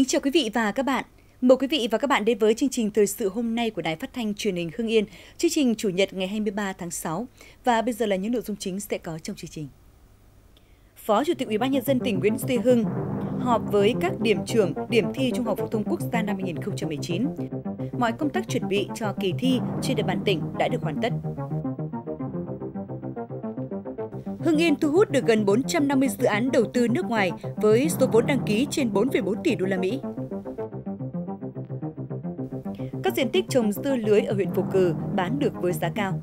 Kính chào quý vị và các bạn. Mời quý vị và các bạn đến với chương trình thời sự hôm nay của Đài Phát thanh Truyền hình Hưng Yên, chương trình chủ nhật ngày 23 tháng 6. Và bây giờ là những nội dung chính sẽ có trong chương trình. Phó Chủ tịch Ủy ban nhân dân tỉnh Nguyễn Duy Hưng họp với các điểm trưởng điểm thi Trung học phổ thông quốc gia năm 2019. Mọi công tác chuẩn bị cho kỳ thi trên địa bàn tỉnh đã được hoàn tất. Hưng Yên thu hút được gần 450 dự án đầu tư nước ngoài với số vốn đăng ký trên 4,4 tỷ đô la Mỹ. Các diện tích trồng dưa lưới ở huyện Phù Cử bán được với giá cao.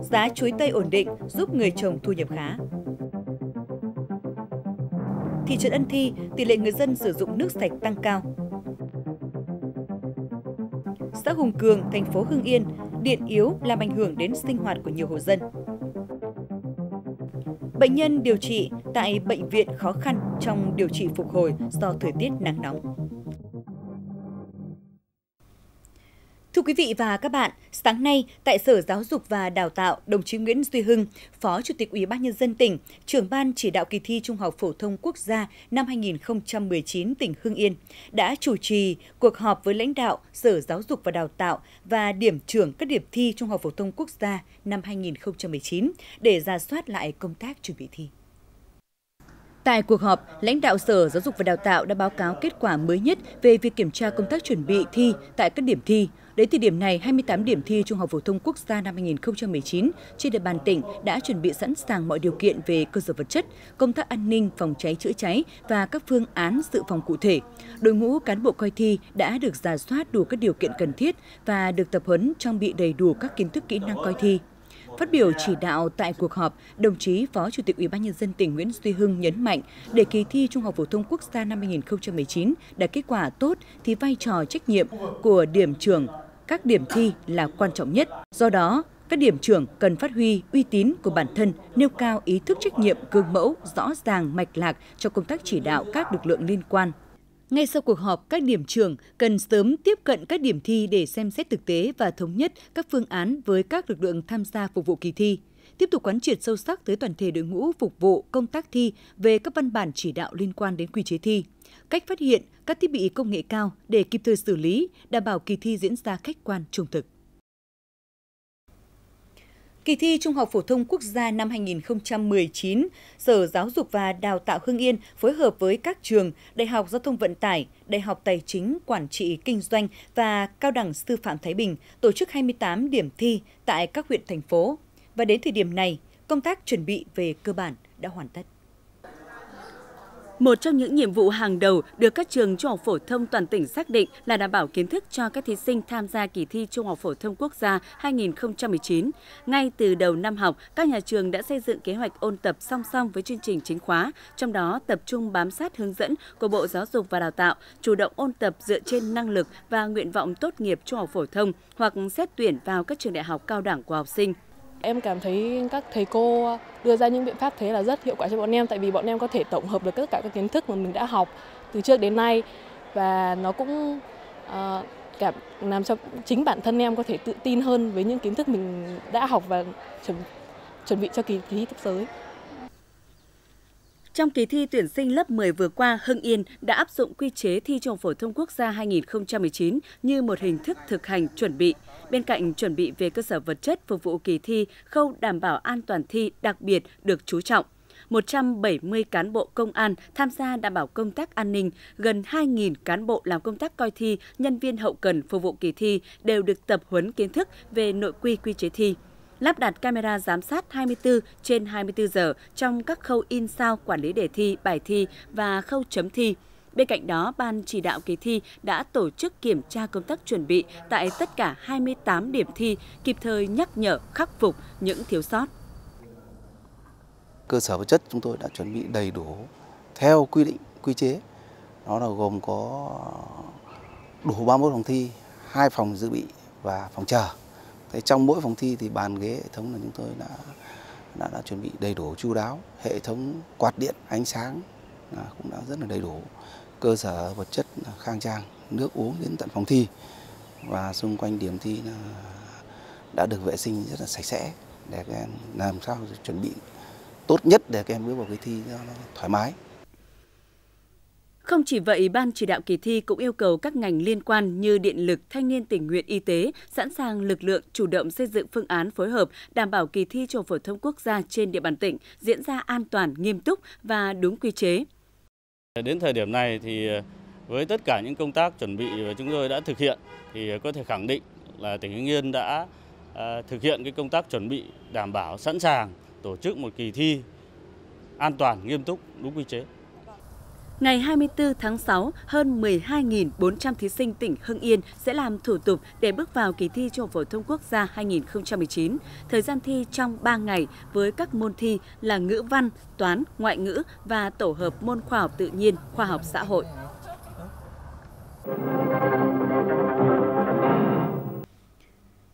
Giá chuối tây ổn định giúp người trồng thu nhập khá. Thị trấn Ân Thi, tỷ lệ người dân sử dụng nước sạch tăng cao. Xã Hùng Cường, thành phố Hưng Yên, điện yếu làm ảnh hưởng đến sinh hoạt của nhiều hộ dân. Bệnh nhân điều trị tại bệnh viện khó khăn trong điều trị phục hồi do thời tiết nắng nóng. Thưa quý vị và các bạn, sáng nay tại Sở Giáo dục và Đào tạo, đồng chí Nguyễn Duy Hưng, Phó Chủ tịch Ủy ban nhân dân tỉnh, trưởng ban chỉ đạo kỳ thi Trung học phổ thông quốc gia năm 2019 tỉnh Hưng Yên đã chủ trì cuộc họp với lãnh đạo Sở Giáo dục và Đào tạo và điểm trưởng các điểm thi Trung học phổ thông quốc gia năm 2019 để ra soát lại công tác chuẩn bị thi. Tại cuộc họp, lãnh đạo Sở Giáo dục và Đào tạo đã báo cáo kết quả mới nhất về việc kiểm tra công tác chuẩn bị thi tại các điểm thi. Đến thời điểm này, 28 điểm thi Trung học phổ thông quốc gia năm 2019 trên địa bàn tỉnh đã chuẩn bị sẵn sàng mọi điều kiện về cơ sở vật chất, công tác an ninh, phòng cháy chữa cháy và các phương án dự phòng cụ thể. Đội ngũ cán bộ coi thi đã được giả soát đủ các điều kiện cần thiết và được tập huấn trang bị đầy đủ các kiến thức kỹ năng coi thi. Phát biểu chỉ đạo tại cuộc họp, đồng chí Phó Chủ tịch Ủy ban nhân dân tỉnh Nguyễn Duy Hưng nhấn mạnh, để kỳ thi Trung học phổ thông quốc gia năm 2019 đạt kết quả tốt thì vai trò trách nhiệm của điểm trường, các điểm thi là quan trọng nhất. Do đó, các điểm trưởng cần phát huy uy tín của bản thân, nêu cao ý thức trách nhiệm gương mẫu, rõ ràng mạch lạc cho công tác chỉ đạo các lực lượng liên quan. Ngay sau cuộc họp, các điểm trường cần sớm tiếp cận các điểm thi để xem xét thực tế và thống nhất các phương án với các lực lượng tham gia phục vụ kỳ thi. Tiếp tục quán triệt sâu sắc tới toàn thể đội ngũ phục vụ công tác thi về các văn bản chỉ đạo liên quan đến quy chế thi, cách phát hiện các thiết bị công nghệ cao để kịp thời xử lý, đảm bảo kỳ thi diễn ra khách quan trung thực. Kỳ thi Trung học phổ thông quốc gia năm 2019, Sở Giáo dục và Đào tạo Hưng Yên phối hợp với các trường Đại học Giao thông Vận tải, Đại học Tài chính, Quản trị Kinh doanh và Cao đẳng Sư phạm Thái Bình tổ chức 28 điểm thi tại các huyện thành phố. Và đến thời điểm này, công tác chuẩn bị về cơ bản đã hoàn tất. Một trong những nhiệm vụ hàng đầu được các trường trung học phổ thông toàn tỉnh xác định là đảm bảo kiến thức cho các thí sinh tham gia kỳ thi Trung học phổ thông quốc gia 2019. Ngay từ đầu năm học, các nhà trường đã xây dựng kế hoạch ôn tập song song với chương trình chính khóa, trong đó tập trung bám sát hướng dẫn của Bộ Giáo dục và Đào tạo, chủ động ôn tập dựa trên năng lực và nguyện vọng tốt nghiệp trung học phổ thông hoặc xét tuyển vào các trường đại học cao đẳng của học sinh. Em cảm thấy các thầy cô đưa ra những biện pháp thế là rất hiệu quả cho bọn em tại vì bọn em có thể tổng hợp được tất cả các kiến thức mà mình đã học từ trước đến nay và nó cũng uh, cảm làm cho chính bản thân em có thể tự tin hơn với những kiến thức mình đã học và chuẩn chuẩn bị cho kỳ thi sắp tới. Trong kỳ thi tuyển sinh lớp 10 vừa qua, Hưng Yên đã áp dụng quy chế thi trung phổ thông quốc gia 2019 như một hình thức thực hành chuẩn bị. Bên cạnh chuẩn bị về cơ sở vật chất phục vụ kỳ thi, khâu đảm bảo an toàn thi đặc biệt được chú trọng. 170 cán bộ công an tham gia đảm bảo công tác an ninh, gần 2.000 cán bộ làm công tác coi thi, nhân viên hậu cần phục vụ kỳ thi đều được tập huấn kiến thức về nội quy quy chế thi lắp đặt camera giám sát 24 trên 24 giờ trong các khâu in sao quản lý đề thi, bài thi và khâu chấm thi. Bên cạnh đó, Ban chỉ đạo kỳ thi đã tổ chức kiểm tra công tác chuẩn bị tại tất cả 28 điểm thi, kịp thời nhắc nhở khắc phục những thiếu sót. Cơ sở vật chất chúng tôi đã chuẩn bị đầy đủ theo quy định, quy chế. Nó là gồm có đủ 31 phòng thi, hai phòng dự bị và phòng chờ. Thế trong mỗi phòng thi thì bàn ghế hệ thống là chúng tôi đã đã, đã chuẩn bị đầy đủ chu đáo hệ thống quạt điện ánh sáng là cũng đã rất là đầy đủ. Cơ sở vật chất khang trang nước uống đến tận phòng thi. Và xung quanh điểm thi là đã được vệ sinh rất là sạch sẽ để các em làm sao chuẩn bị tốt nhất để các em bước vào cái thi cho nó thoải mái. Không chỉ vậy, Ban chỉ đạo kỳ thi cũng yêu cầu các ngành liên quan như điện lực, thanh niên tình nguyện y tế sẵn sàng lực lượng chủ động xây dựng phương án phối hợp đảm bảo kỳ thi trung phổ thông quốc gia trên địa bàn tỉnh diễn ra an toàn, nghiêm túc và đúng quy chế. Đến thời điểm này thì với tất cả những công tác chuẩn bị và chúng tôi đã thực hiện thì có thể khẳng định là tỉnh Hưng Yên đã à, thực hiện cái công tác chuẩn bị đảm bảo sẵn sàng tổ chức một kỳ thi an toàn, nghiêm túc, đúng quy chế. Ngày 24 tháng 6, hơn 12.400 thí sinh tỉnh Hưng Yên sẽ làm thủ tục để bước vào kỳ thi Trung học phổ thông quốc gia 2019. Thời gian thi trong 3 ngày với các môn thi là ngữ văn, toán, ngoại ngữ và tổ hợp môn khoa học tự nhiên, khoa học xã hội.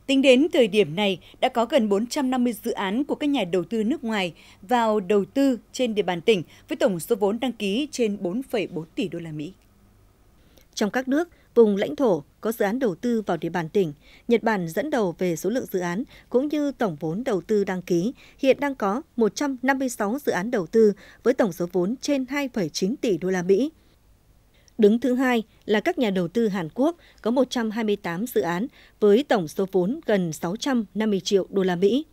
Tính đến thời điểm này, đã có gần 450 dự án của các nhà đầu tư nước ngoài vào đầu tư trên địa bàn tỉnh với tổng số vốn đăng ký trên 4,4 tỷ đô la Mỹ. Trong các nước, vùng lãnh thổ có dự án đầu tư vào địa bàn tỉnh, Nhật Bản dẫn đầu về số lượng dự án cũng như tổng vốn đầu tư đăng ký, hiện đang có 156 dự án đầu tư với tổng số vốn trên 2,9 tỷ đô la Mỹ. Đứng thứ hai là các nhà đầu tư Hàn Quốc có 128 dự án với tổng số vốn gần 650 triệu đô la Mỹ.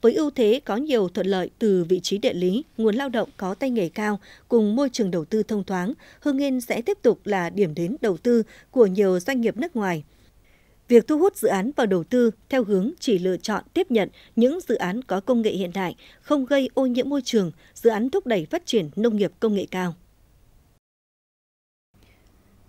Với ưu thế có nhiều thuận lợi từ vị trí địa lý, nguồn lao động có tay nghề cao cùng môi trường đầu tư thông thoáng, Hưng Yên sẽ tiếp tục là điểm đến đầu tư của nhiều doanh nghiệp nước ngoài. Việc thu hút dự án vào đầu tư theo hướng chỉ lựa chọn tiếp nhận những dự án có công nghệ hiện đại, không gây ô nhiễm môi trường, dự án thúc đẩy phát triển nông nghiệp công nghệ cao.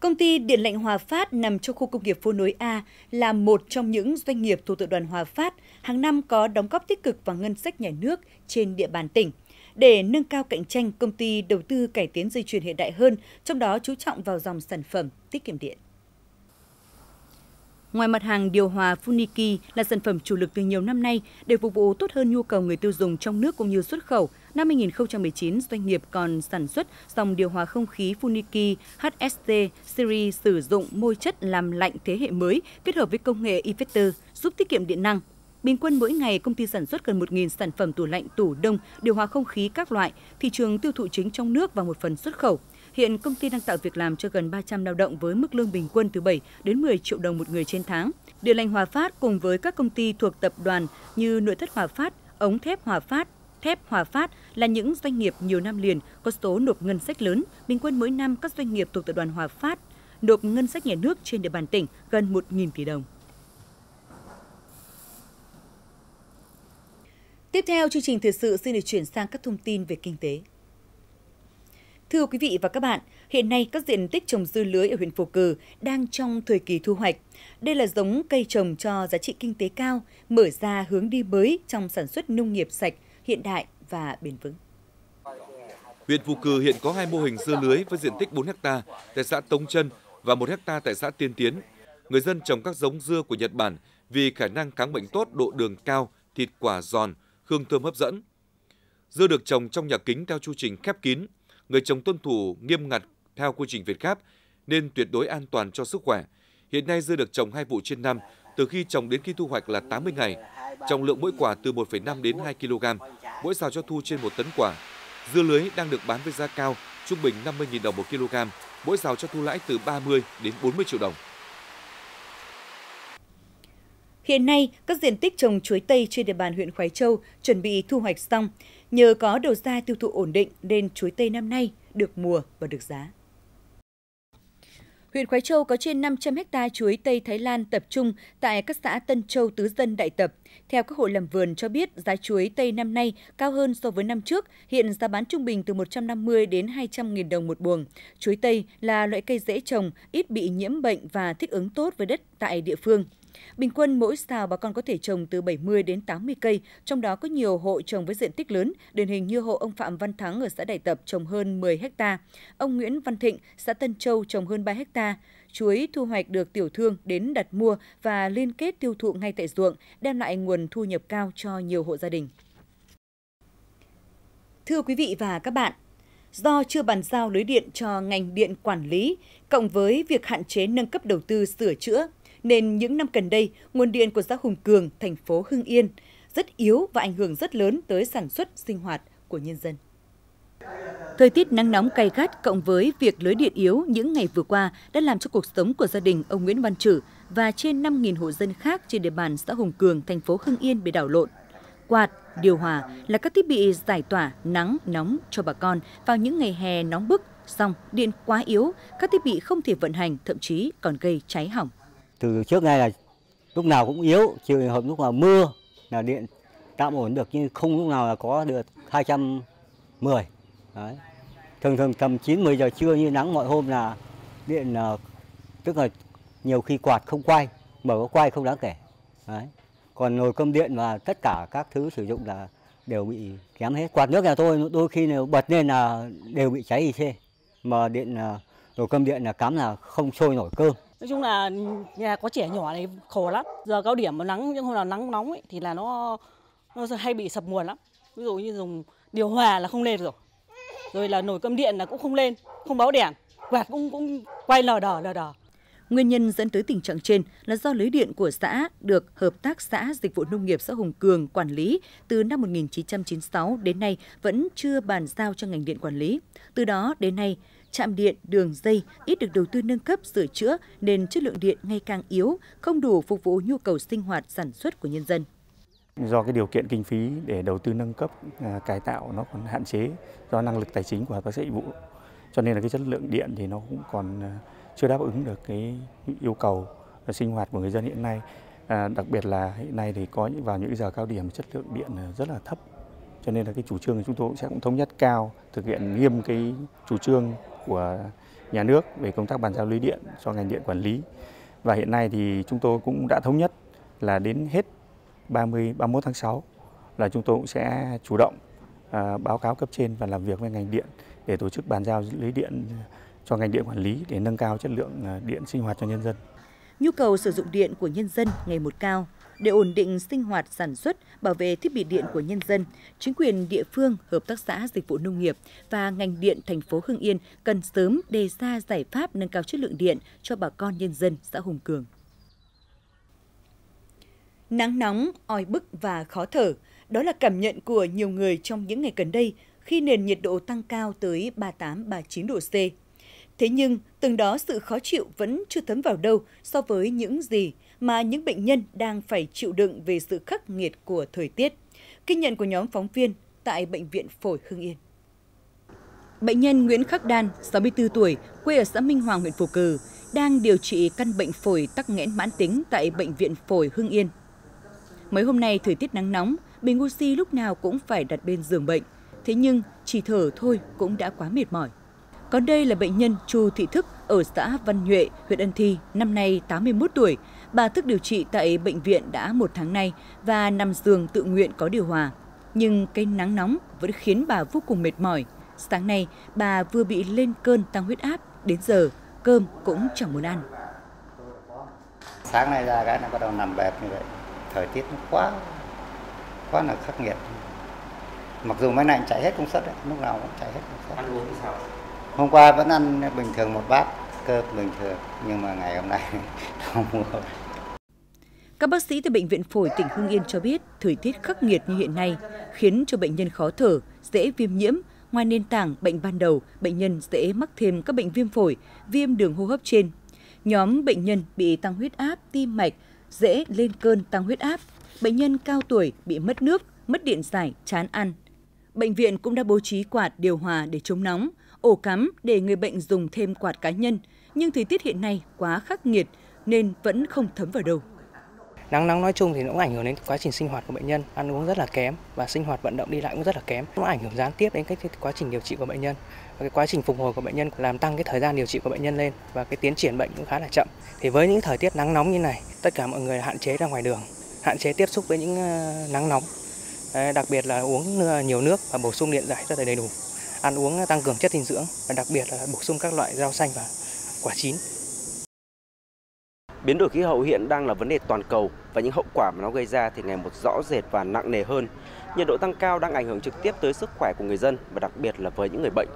Công ty Điện lạnh Hòa Phát nằm trong khu công nghiệp phố nối A là một trong những doanh nghiệp thuộc tập đoàn Hòa Phát hàng năm có đóng góp tích cực vào ngân sách nhà nước trên địa bàn tỉnh. Để nâng cao cạnh tranh, công ty đầu tư cải tiến dây chuyền hiện đại hơn, trong đó chú trọng vào dòng sản phẩm tiết kiệm điện. Ngoài mặt hàng điều hòa Funiki là sản phẩm chủ lực từ nhiều năm nay để phục vụ tốt hơn nhu cầu người tiêu dùng trong nước cũng như xuất khẩu, năm 2019 doanh nghiệp còn sản xuất dòng điều hòa không khí Funiki HST series sử dụng môi chất làm lạnh thế hệ mới kết hợp với công nghệ inverter giúp tiết kiệm điện năng. Bình quân mỗi ngày, công ty sản xuất gần 1.000 sản phẩm tủ lạnh, tủ đông, điều hòa không khí các loại, thị trường tiêu thụ chính trong nước và một phần xuất khẩu. Hiện công ty đang tạo việc làm cho gần 300 lao động với mức lương bình quân từ 7 đến 10 triệu đồng một người trên tháng. Điện lạnh Hòa Phát cùng với các công ty thuộc tập đoàn như Nội thất Hòa Phát, Ống thép Hòa Phát, Thép Hòa Phát là những doanh nghiệp nhiều năm liền có số nộp ngân sách lớn. Bình quân mỗi năm các doanh nghiệp thuộc tập đoàn Hòa Phát nộp ngân sách nhà nước trên địa bàn tỉnh gần 1.000 tỷ đồng. Tiếp theo, chương trình thời sự xin được chuyển sang các thông tin về kinh tế. Thưa quý vị và các bạn, hiện nay các diện tích trồng dưa lưới ở huyện Phù Cử đang trong thời kỳ thu hoạch. Đây là giống cây trồng cho giá trị kinh tế cao, mở ra hướng đi mới trong sản xuất nông nghiệp sạch, hiện đại và bền vững. Huyện Phù Cử hiện có hai mô hình dưa lưới với diện tích 4 ha tại xã Tống Trân và 1 ha tại xã Tiên Tiến. Người dân trồng các giống dưa của Nhật Bản vì khả năng kháng bệnh tốt, độ đường cao, thịt quả giòn, hương thơm hấp dẫn. Dưa được trồng trong nhà kính theo chu trình khép kín, người trồng tuân thủ nghiêm ngặt theo quy trình Việt Gáp nên tuyệt đối an toàn cho sức khỏe. Hiện nay dưa được trồng hai vụ trên năm, từ khi trồng đến khi thu hoạch là 80 ngày. Trọng lượng mỗi quả từ 1,5 đến 2 kg, mỗi xào cho thu trên 1 tấn quả. Dưa lưới đang được bán với giá cao, trung bình 50.000 đồng một kg, mỗi xào cho thu lãi từ 30 đến 40 triệu đồng. Hiện nay, các diện tích trồng chuối tây trên địa bàn huyện Khoái Châu chuẩn bị thu hoạch xong. Nhờ có đầu ra tiêu thụ ổn định nên chuối tây năm nay được mùa và được giá. Huyện Khói Châu có trên 500 ha chuối Tây Thái Lan tập trung tại các xã Tân Châu, Tứ Dân, Đại Tập. Theo các hộ làm vườn cho biết, giá chuối Tây năm nay cao hơn so với năm trước, hiện giá bán trung bình từ 150 đến 200 nghìn đồng một buồng. Chuối Tây là loại cây dễ trồng, ít bị nhiễm bệnh và thích ứng tốt với đất tại địa phương. Bình quân mỗi xào bà con có thể trồng từ 70 đến 80 cây, trong đó có nhiều hộ trồng với diện tích lớn, điển hình như hộ ông Phạm Văn Thắng ở xã Đại Tập trồng hơn 10 ha, ông Nguyễn Văn Thịnh, xã Tân Châu trồng hơn 3 ha. Chuối thu hoạch được tiểu thương đến đặt mua và liên kết tiêu thụ ngay tại ruộng, đem lại nguồn thu nhập cao cho nhiều hộ gia đình. Thưa quý vị và các bạn, do chưa bàn giao lưới điện cho ngành điện quản lý, cộng với việc hạn chế nâng cấp đầu tư sửa chữa, nên những năm gần đây, nguồn điện của xã Hùng Cường, thành phố Hưng Yên rất yếu và ảnh hưởng rất lớn tới sản xuất sinh hoạt của nhân dân. Thời tiết nắng nóng cay gắt cộng với việc lưới điện yếu những ngày vừa qua đã làm cho cuộc sống của gia đình ông Nguyễn Văn Trử và trên 5.000 hộ dân khác trên địa bàn xã Hùng Cường, thành phố Hưng Yên bị đảo lộn. Quạt, điều hòa là các thiết bị giải tỏa nắng nóng cho bà con vào những ngày hè nóng bức, song điện quá yếu, các thiết bị không thể vận hành, thậm chí còn gây cháy hỏng. Từ trước nay là lúc nào cũng yếu, trừ hợp lúc nào mưa là điện tạm ổn được nhưng không lúc nào là có được 210. Đấy. Thường thường tầm 9 10 giờ trưa như nắng mọi hôm là điện là tức là nhiều khi quạt không quay, mở có quay không đáng kể. Đấy. Còn nồi cơm điện và tất cả các thứ sử dụng là đều bị kém hết. Quạt nước nhà tôi đôi khi nếu bật lên là đều bị cháy IC. Mà điện ờ, nồi cơm điện là cắm là không sôi nổi cơm. Nói chung là nhà có trẻ nhỏ này khổ lắm. Giờ cao điểm mà nắng nhưng hôm nào nắng nóng ấy, thì là nó nó hay bị sập nguồn lắm. Ví dụ như dùng điều hòa là không lên rồi rồi là nồi cơm điện là cũng không lên, không báo đèn, quạt cũng cũng quay lờ đờ lờ đờ. Nguyên nhân dẫn tới tình trạng trên là do lưới điện của xã được Hợp tác xã Dịch vụ Nông nghiệp xã Hùng Cường quản lý từ năm 1996 đến nay vẫn chưa bàn giao cho ngành điện quản lý. Từ đó đến nay, trạm điện, đường dây ít được đầu tư nâng cấp sửa chữa nên chất lượng điện ngày càng yếu, không đủ phục vụ nhu cầu sinh hoạt sản xuất của nhân dân. Do cái điều kiện kinh phí để đầu tư nâng cấp à, cải tạo nó còn hạn chế do năng lực tài chính của hợp tác xã dịch vụ. Cho nên là cái chất lượng điện thì nó cũng còn à, chưa đáp ứng được cái yêu cầu sinh hoạt của người dân hiện nay. À, đặc biệt là hiện nay thì có những vào những giờ cao điểm chất lượng điện rất là thấp. Cho nên là cái chủ trương của chúng tôi cũng sẽ cũng thống nhất cao thực hiện nghiêm cái chủ trương của nhà nước về công tác bàn giao lưới điện cho ngành điện quản lý. Và hiện nay thì chúng tôi cũng đã thống nhất là đến hết 30 31 tháng 6 là chúng tôi cũng sẽ chủ động à, báo cáo cấp trên và làm việc với ngành điện để tổ chức bàn giao lưới điện cho ngành điện quản lý để nâng cao chất lượng à, điện sinh hoạt cho nhân dân. Nhu cầu sử dụng điện của nhân dân ngày một cao. Để ổn định sinh hoạt sản xuất, bảo vệ thiết bị điện của nhân dân, chính quyền địa phương, hợp tác xã dịch vụ nông nghiệp và ngành điện thành phố Hưng Yên cần sớm đề ra giải pháp nâng cao chất lượng điện cho bà con nhân dân xã Hùng Cường. Nắng nóng, oi bức và khó thở, đó là cảm nhận của nhiều người trong những ngày gần đây khi nền nhiệt độ tăng cao tới 38-39 độ C. Thế nhưng, từng đó sự khó chịu vẫn chưa thấm vào đâu so với những gì mà những bệnh nhân đang phải chịu đựng về sự khắc nghiệt của thời tiết. Kinh nhận của nhóm phóng viên tại Bệnh viện Phổi Hưng Yên. Bệnh nhân Nguyễn Khắc Đan, 64 tuổi, quê ở xã Minh Hoàng, huyện Phù Cử, đang điều trị căn bệnh phổi tắc nghẽn mãn tính tại Bệnh viện Phổi Hưng Yên. Mấy hôm nay thời tiết nắng nóng, bình oxy lúc nào cũng phải đặt bên giường bệnh. Thế nhưng chỉ thở thôi cũng đã quá mệt mỏi. Còn đây là bệnh nhân Chu Thị Thức ở xã Văn Nhuệ, huyện Ân Thi, năm nay 81 tuổi. Bà Thức điều trị tại bệnh viện đã một tháng nay và nằm giường tự nguyện có điều hòa. Nhưng cái nắng nóng vẫn khiến bà vô cùng mệt mỏi. Sáng nay, bà vừa bị lên cơn tăng huyết áp, đến giờ cơm cũng chẳng muốn ăn. Sáng nay ra cái nó bắt đầu nằm bẹp như vậy thời tiết nó quá quá là khắc nghiệt mặc dù máy lạnh chạy hết công suất đấy lúc nào cũng chạy hết công suất ăn uống thì sao hôm qua vẫn ăn bình thường một bát cơm bình thường nhưng mà ngày hôm nay không mua các bác sĩ từ Bệnh viện Phổi tỉnh Hưng Yên cho biết, thời tiết khắc nghiệt như hiện nay khiến cho bệnh nhân khó thở, dễ viêm nhiễm. Ngoài nền tảng bệnh ban đầu, bệnh nhân dễ mắc thêm các bệnh viêm phổi, viêm đường hô hấp trên. Nhóm bệnh nhân bị tăng huyết áp, tim mạch, dễ lên cơn tăng huyết áp, bệnh nhân cao tuổi bị mất nước, mất điện giải, chán ăn. Bệnh viện cũng đã bố trí quạt điều hòa để chống nóng, ổ cắm để người bệnh dùng thêm quạt cá nhân, nhưng thời tiết hiện nay quá khắc nghiệt nên vẫn không thấm vào đâu. Nắng nóng nói chung thì nó cũng ảnh hưởng đến quá trình sinh hoạt của bệnh nhân, ăn uống rất là kém và sinh hoạt vận động đi lại cũng rất là kém. Nó ảnh hưởng gián tiếp đến cái quá trình điều trị của bệnh nhân. Và cái quá trình phục hồi của bệnh nhân làm tăng cái thời gian điều trị của bệnh nhân lên và cái tiến triển bệnh cũng khá là chậm. Thì với những thời tiết nắng nóng như này, tất cả mọi người hạn chế ra ngoài đường, hạn chế tiếp xúc với những ờ, nắng nóng. Đặc biệt là uống ờ, nhiều nước và bổ sung điện giải rất là đầy đủ. Ăn uống tăng cường chất dinh dưỡng và đặc biệt là bổ sung các loại rau xanh và quả chín. Biến đổi khí hậu hiện đang là vấn đề toàn cầu và những hậu quả mà nó gây ra thì ngày một rõ rệt và nặng nề hơn. Nhiệt độ tăng cao đang ảnh hưởng trực tiếp tới sức khỏe của người dân và đặc biệt là với những người bệnh.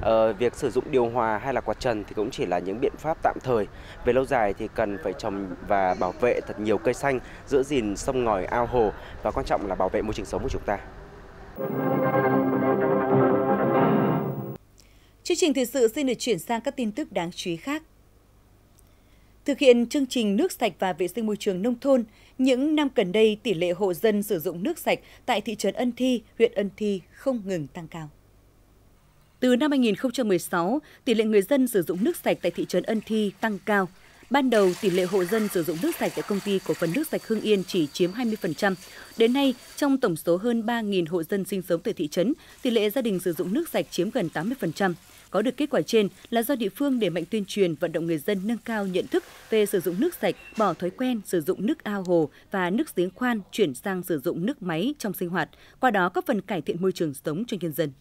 Ờ, việc sử dụng điều hòa hay là quạt trần thì cũng chỉ là những biện pháp tạm thời. Về lâu dài thì cần phải trồng và bảo vệ thật nhiều cây xanh, giữ gìn sông ngòi ao hồ và quan trọng là bảo vệ môi trường sống của chúng ta. Chương trình thời sự xin được chuyển sang các tin tức đáng chú ý khác. Thực hiện chương trình nước sạch và vệ sinh môi trường nông thôn, những năm gần đây tỷ lệ hộ dân sử dụng nước sạch tại thị trấn Ân Thi, huyện Ân Thi không ngừng tăng cao. Từ năm 2016, tỷ lệ người dân sử dụng nước sạch tại thị trấn Ân Thi tăng cao. Ban đầu, tỷ lệ hộ dân sử dụng nước sạch tại công ty cổ phần nước sạch Hưng Yên chỉ chiếm 20%. Đến nay, trong tổng số hơn 3.000 hộ dân sinh sống tại thị trấn, tỷ lệ gia đình sử dụng nước sạch chiếm gần 80%. Có được kết quả trên là do địa phương đẩy mạnh tuyên truyền vận động người dân nâng cao nhận thức về sử dụng nước sạch, bỏ thói quen sử dụng nước ao hồ và nước giếng khoan chuyển sang sử dụng nước máy trong sinh hoạt, qua đó góp phần cải thiện môi trường sống cho nhân dân.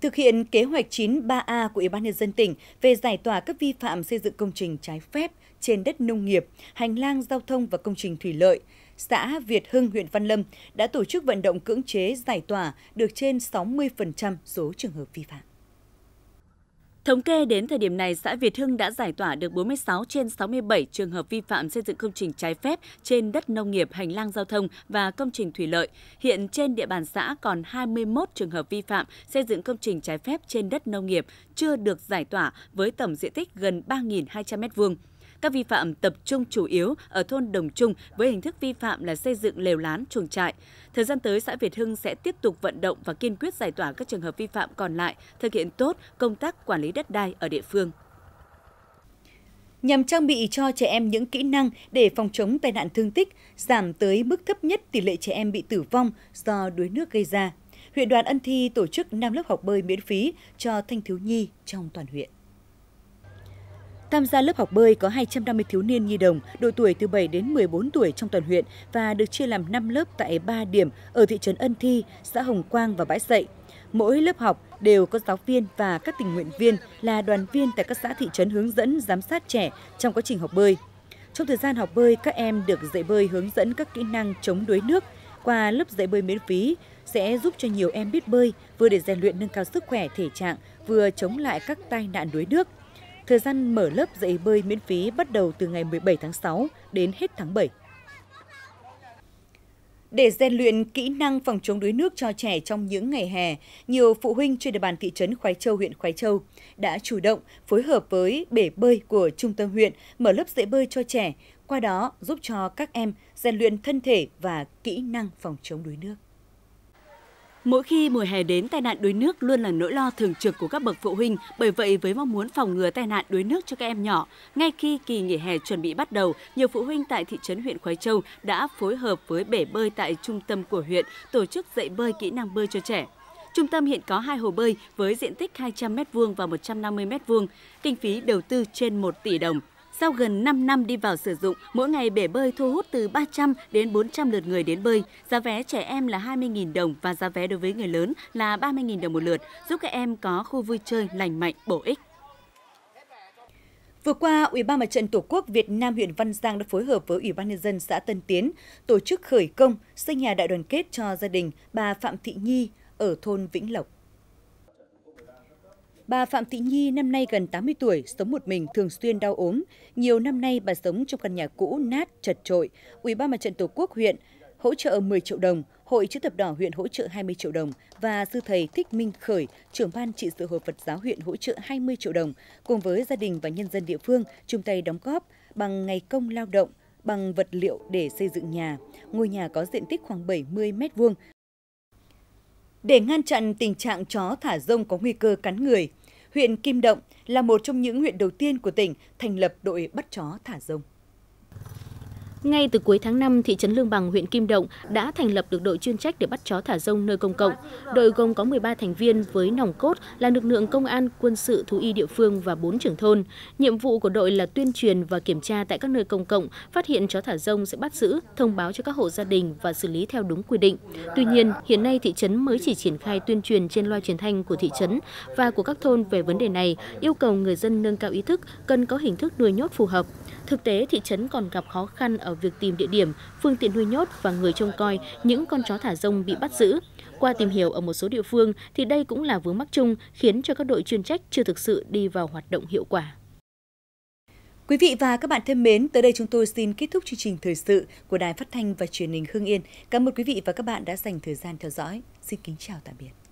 Thực hiện kế hoạch 93A của Ủy ban nhân dân tỉnh về giải tỏa các vi phạm xây dựng công trình trái phép trên đất nông nghiệp, hành lang giao thông và công trình thủy lợi, xã Việt Hưng, huyện Văn Lâm đã tổ chức vận động cưỡng chế giải tỏa được trên 60% số trường hợp vi phạm. Thống kê đến thời điểm này, xã Việt Hưng đã giải tỏa được 46 trên 67 trường hợp vi phạm xây dựng công trình trái phép trên đất nông nghiệp, hành lang giao thông và công trình thủy lợi. Hiện trên địa bàn xã còn 21 trường hợp vi phạm xây dựng công trình trái phép trên đất nông nghiệp chưa được giải tỏa với tổng diện tích gần 3.200 m2. Các vi phạm tập trung chủ yếu ở thôn Đồng Trung với hình thức vi phạm là xây dựng lều lán, chuồng trại. Thời gian tới, xã Việt Hưng sẽ tiếp tục vận động và kiên quyết giải tỏa các trường hợp vi phạm còn lại, thực hiện tốt công tác quản lý đất đai ở địa phương nhằm trang bị cho trẻ em những kỹ năng để phòng chống tai nạn thương tích, giảm tới mức thấp nhất tỷ lệ trẻ em bị tử vong do đuối nước gây ra. Huyện đoàn Ân Thi tổ chức 5 lớp học bơi miễn phí cho thanh thiếu nhi trong toàn huyện. Tham gia lớp học bơi có 250 thiếu niên nhi đồng, độ tuổi từ 7 đến 14 tuổi trong toàn huyện và được chia làm 5 lớp tại 3 điểm ở thị trấn Ân Thi, xã Hồng Quang và Bãi Sậy. Mỗi lớp học đều có giáo viên và các tình nguyện viên là đoàn viên tại các xã thị trấn hướng dẫn giám sát trẻ trong quá trình học bơi. Trong thời gian học bơi, các em được dạy bơi hướng dẫn các kỹ năng chống đuối nước. Qua lớp dạy bơi miễn phí sẽ giúp cho nhiều em biết bơi, vừa để rèn luyện nâng cao sức khỏe thể trạng, vừa chống lại các tai nạn đuối nước. Thời gian mở lớp dạy bơi miễn phí bắt đầu từ ngày 17 tháng 6 đến hết tháng 7. Để rèn luyện kỹ năng phòng chống đuối nước cho trẻ trong những ngày hè, nhiều phụ huynh trên địa bàn thị trấn Khoái Châu, huyện Khoái Châu đã chủ động phối hợp với bể bơi của trung tâm huyện mở lớp dạy bơi cho trẻ, qua đó giúp cho các em rèn luyện thân thể và kỹ năng phòng chống đuối nước. Mỗi khi mùa hè đến, tai nạn đuối nước luôn là nỗi lo thường trực của các bậc phụ huynh. Bởi vậy, với mong muốn phòng ngừa tai nạn đuối nước cho các em nhỏ, ngay khi kỳ nghỉ hè chuẩn bị bắt đầu, nhiều phụ huynh tại thị trấn huyện Khói Châu đã phối hợp với bể bơi tại trung tâm của huyện tổ chức dạy bơi kỹ năng bơi cho trẻ. Trung tâm hiện có hai hồ bơi với diện tích 200 m2 và 150 m2, kinh phí đầu tư trên 1 tỷ đồng. Sau gần 5 năm đi vào sử dụng, mỗi ngày bể bơi thu hút từ 300 đến 400 lượt người đến bơi. Giá vé trẻ em là 20.000 đồng và giá vé đối với người lớn là 30.000 đồng một lượt, giúp các em có khu vui chơi lành mạnh, bổ ích. Vừa qua, Ủy ban Mặt trận Tổ quốc Việt Nam huyện Văn Giang đã phối hợp với Ủy ban nhân dân xã Tân Tiến tổ chức khởi công xây nhà đại đoàn kết cho gia đình bà Phạm Thị Nhi ở thôn Vĩnh Lộc. Bà Phạm Thị Nhi năm nay gần 80 tuổi, sống một mình, thường xuyên đau ốm. Nhiều năm nay bà sống trong căn nhà cũ nát, chật trội. Ủy ban Mặt trận Tổ quốc huyện hỗ trợ 10 triệu đồng, Hội chữ thập đỏ huyện hỗ trợ 20 triệu đồng và sư thầy Thích Minh Khởi, trưởng ban trị sự Hội Phật giáo huyện hỗ trợ 20 triệu đồng, cùng với gia đình và nhân dân địa phương chung tay đóng góp bằng ngày công lao động, bằng vật liệu để xây dựng nhà. Ngôi nhà có diện tích khoảng 70 mét vuông để ngăn chặn tình trạng chó thả rông có nguy cơ cắn người, huyện Kim Động là một trong những huyện đầu tiên của tỉnh thành lập đội bắt chó thả rông. Ngay từ cuối tháng 5, thị trấn Lương Bằng, huyện Kim Động đã thành lập được đội chuyên trách để bắt chó thả rông nơi công cộng. Đội gồm có 13 thành viên với nòng cốt là lực lượng công an, quân sự, thú y địa phương và 4 trưởng thôn. Nhiệm vụ của đội là tuyên truyền và kiểm tra tại các nơi công cộng, phát hiện chó thả rông sẽ bắt giữ, thông báo cho các hộ gia đình và xử lý theo đúng quy định. Tuy nhiên, hiện nay thị trấn mới chỉ triển khai tuyên truyền trên loa truyền thanh của thị trấn và của các thôn về vấn đề này, yêu cầu người dân nâng cao ý thức, cần có hình thức nuôi nhốt phù hợp. Thực tế, thị trấn còn gặp khó khăn ở việc tìm địa điểm, phương tiện nuôi nhốt và người trông coi những con chó thả rông bị bắt giữ. Qua tìm hiểu ở một số địa phương thì đây cũng là vướng mắc chung khiến cho các đội chuyên trách chưa thực sự đi vào hoạt động hiệu quả. Quý vị và các bạn thân mến, tới đây chúng tôi xin kết thúc chương trình thời sự của Đài Phát thanh và Truyền hình Hưng Yên. Cảm ơn quý vị và các bạn đã dành thời gian theo dõi. Xin kính chào tạm biệt.